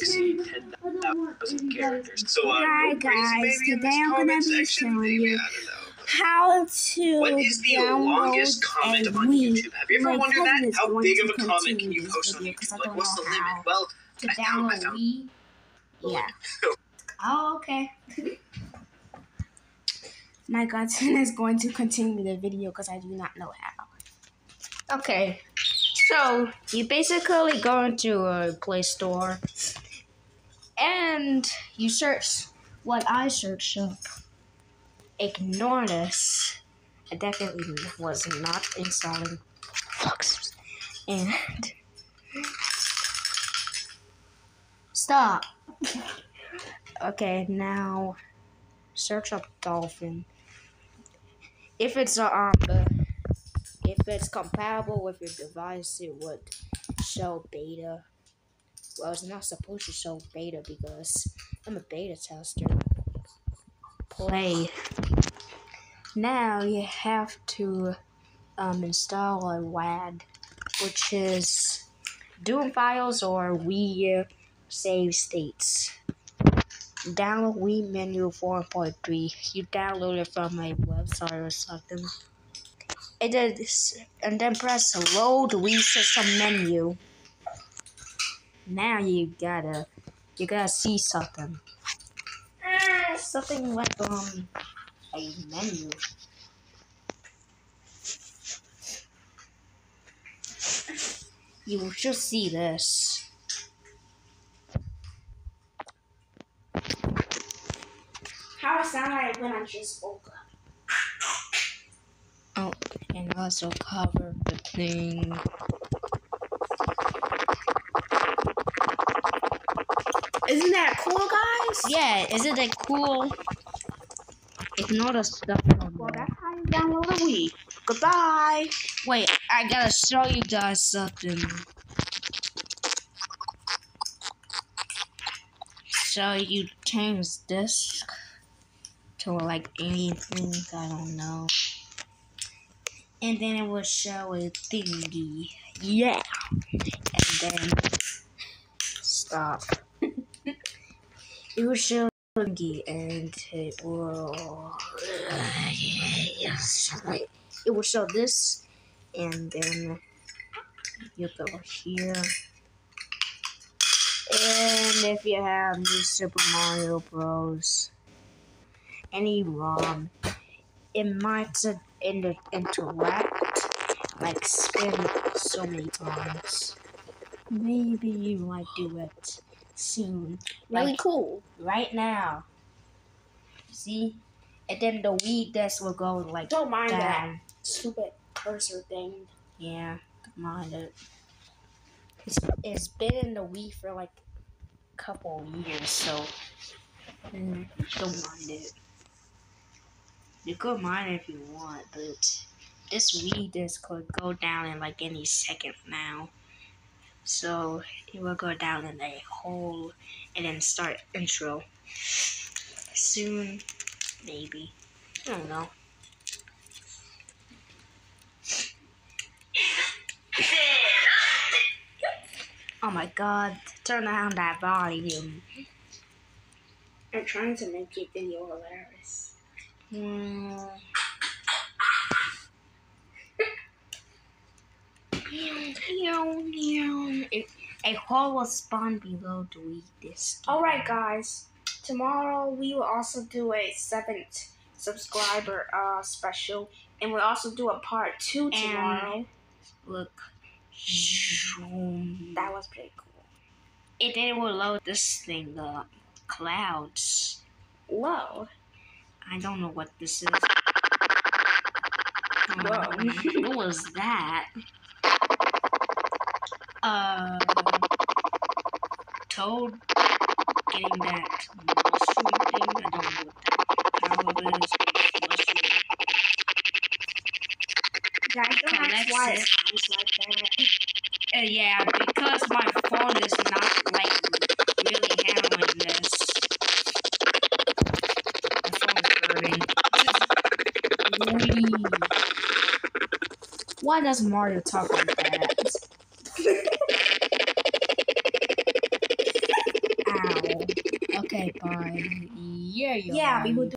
see 10,000 characters. So, uh, Hi guys, today I'm gonna be showing you I how to What is the longest comment and on. YouTube? Have you ever wondered cousin that? is How big of a comment can you post on video 'cause I YouTube? Like, what's the limit? Well, to I found, I download found. Wii. Yeah. Oh, okay. My cousin is going to continue the video because I do not know how. Okay, so you basically go into a Play Store and you search what I searched up. Ignore this. I definitely was not installing Flux. And stop. okay, now search up Dolphin. If it's uh, um the if it's compatible with your device, it would show beta. Well, it's not supposed to show beta because I'm a beta tester. Play. Now you have to um, install a WAD, which is Doom files or Wii save states. Download Wii menu 4.3. You download it from a website or something It is, and then press load Wii system menu. Now you gotta you gotta see something. Ah, something like um a menu. You will just see this. How it sound like when I just woke up. Oh, and also cover the thing. Yeah, isn't it cool? Ignore the stuff on Well, that's how you download a Wii. Goodbye. Wait, I gotta show you guys something. So you change this to like anything, I don't know. And then it will show a thingy. Yeah. And then stop. It will show a and it will yes. Right. It will show this and then you go here. And if you have new Super Mario Bros. any ROM, it might uh, inter- interact, like spin so many times. Maybe you might do it soon. Really Like cool. right now. See? And then the Wii disc will go like Don't mind that down. stupid cursor thing. Yeah, don't mind it. It's, it's been in the Wii for like a couple years, so mm, don't mind it. You could mind it if you want, but this Wii disc could go down in like any second now. So it will go down in a hole and then start intro. Soon, maybe. I don't know. Oh my god, turn down that volume. I'm trying to make your video hilarious. Hmm. It- A hole will spawn below to eat this. Alright, guys. Tomorrow we will also do a seventh subscriber uh special, and we'll also do a part two And- tomorrow. Look. That was pretty cool. It then will load this thing, the clouds. Whoa. I don't know what this is. Whoa. Um, what was that? Toad getting that mushroom thing. I don't know what that how it is. Mushroom. Guys, don't ask Collects why it. it sounds like that. Uh, yeah, because my phone is not like really handling this. My phone's hurting. Why does Mario talk like that? Bye. Yeah, Yeah, we will do.